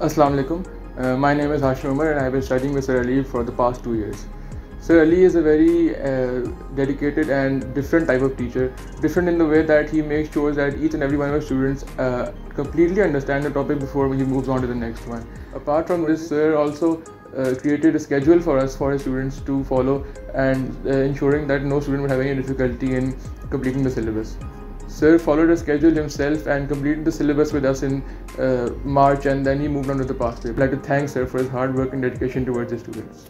Assalamu alaikum. Uh, my name is Hashim Omar and I've been studying with Sir Ali for the past two years. Sir Ali is a very uh, dedicated and different type of teacher. Different in the way that he makes sure that each and every one of our students uh, completely understand the topic before he moves on to the next one. Apart from this, Sir also uh, created a schedule for us for his students to follow and uh, ensuring that no student would have any difficulty in completing the syllabus. Sir followed a schedule himself and completed the syllabus with us in uh, March and then he moved on to the past. I'd like to thank Sir for his hard work and dedication towards his students.